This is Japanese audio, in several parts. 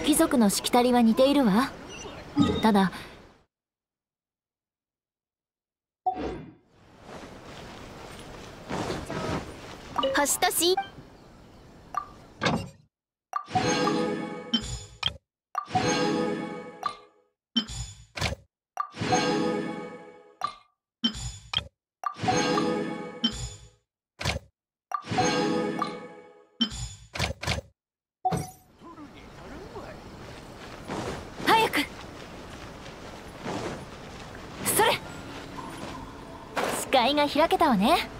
と貴族のしきたりは似ているわ。ただ星とし。合が開けたわね。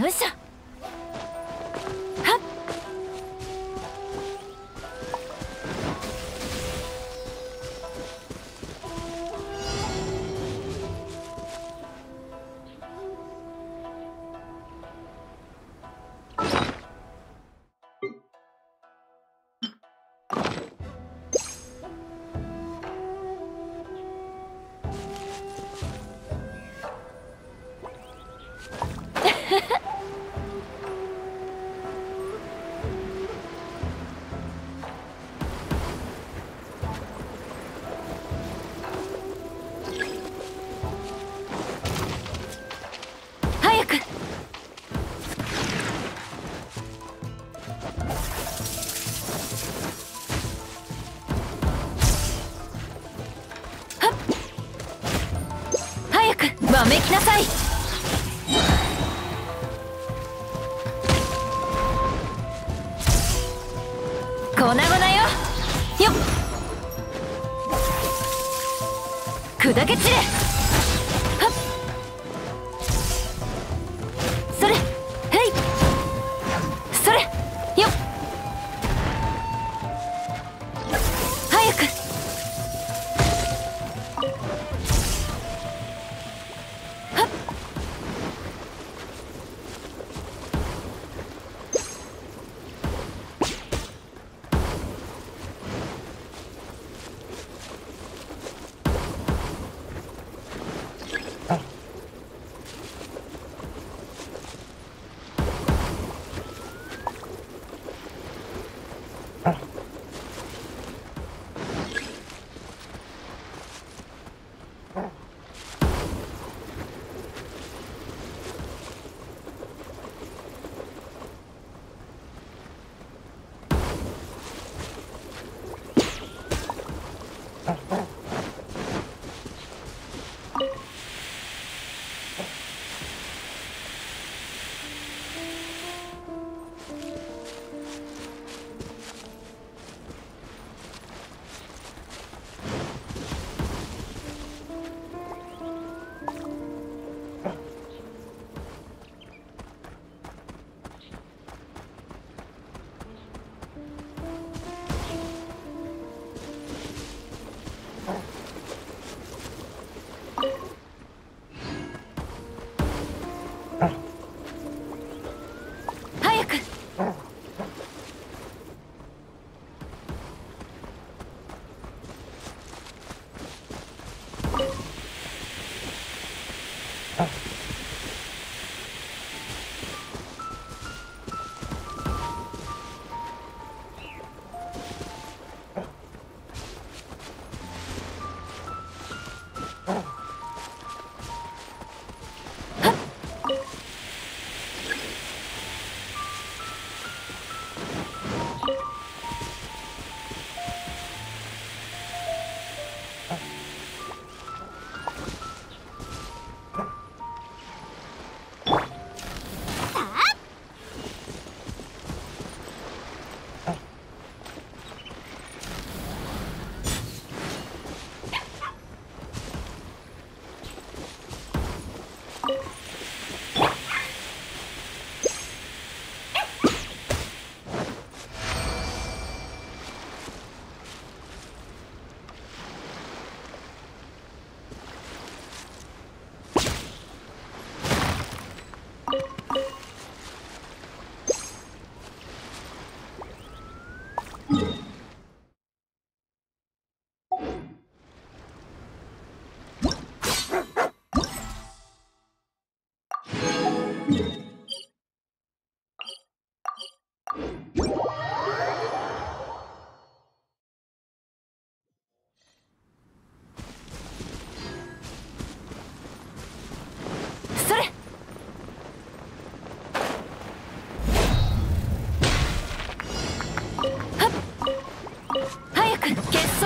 よいしょ。くわめきなさい。粉々よ。よっ。砕け散れ。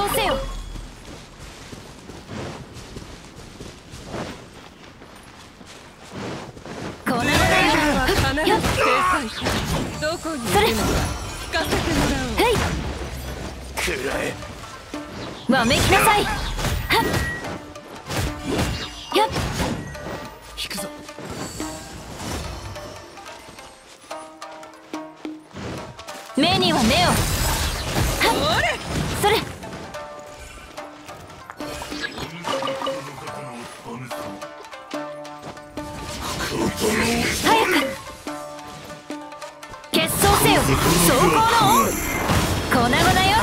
勝せよ。このままよ花の制裁者どこにいるのか。聞かせてもらおう。はい。くらえわめきなさい。はっ。やっ。引くぞ。目には目を闘せよ走行の恩粉々よ。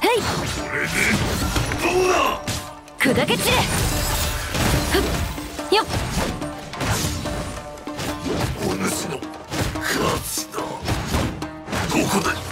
はい。砕け散れ。お主の勝ちだ。どこだ。